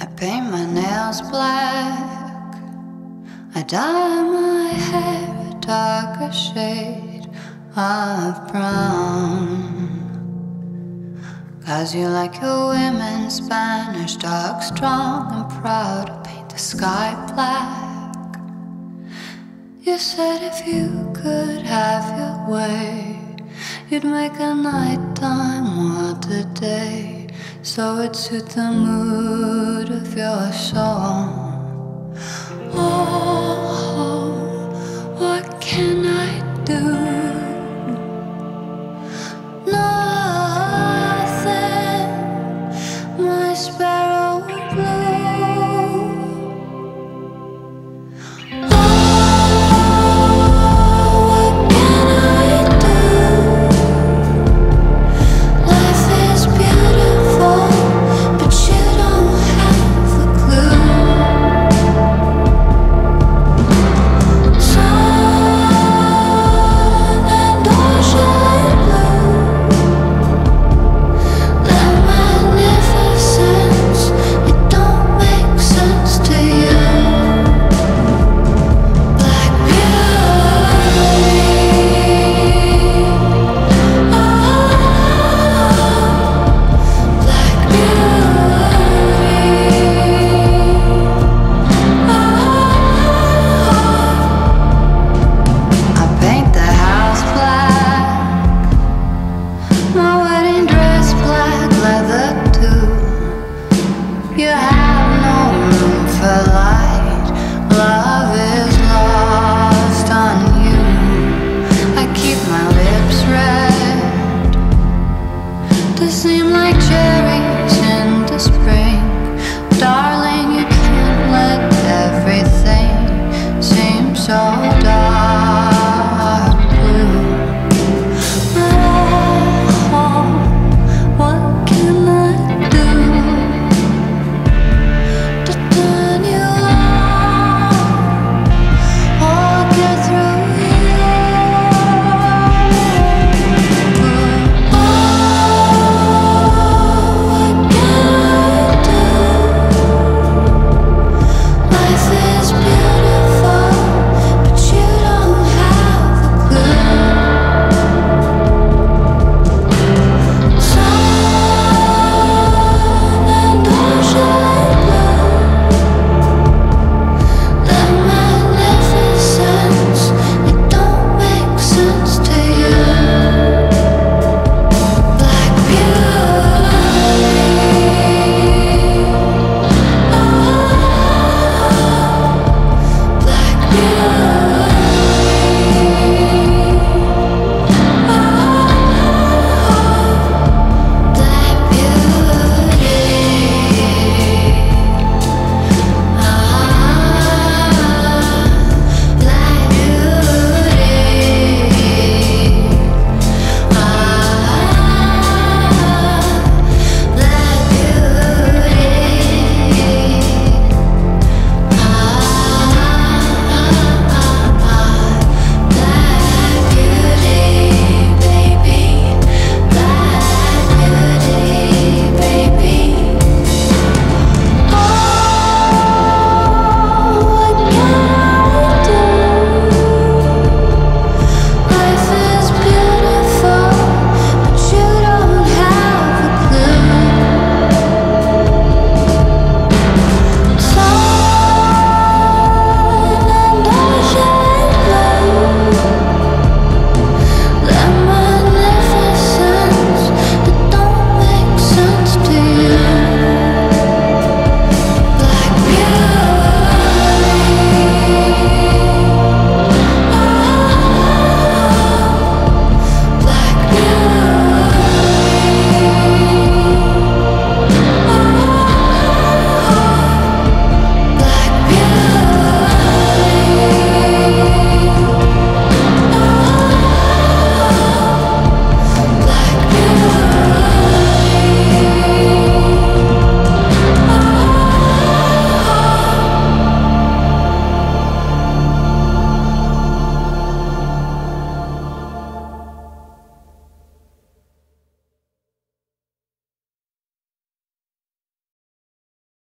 I paint my nails black. I dye my hair a darker shade of brown. Cause you like your women Spanish, dark, strong, and proud. I paint the sky black. You said if you could have your way, you'd make a nighttime world a day. So it suits the mood of your soul. Oh,